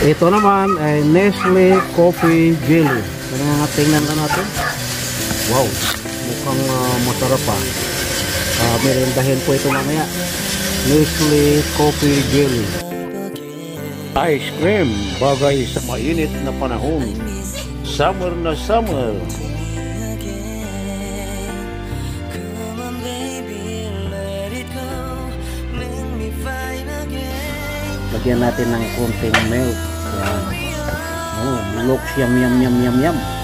Ito naman ay Nestle Coffee Jelly. Ano nga tingnan ka natin? Wow, mukhang ah, masarap pa. Uh, merindahin po ito mamaya. Nestle Coffee Jelly. Ice cream, bagay sa mainit na panahon. Summer na summer. Lagyan natin ng konting milk. Yan. Oh, looks yum yum yum yum yum.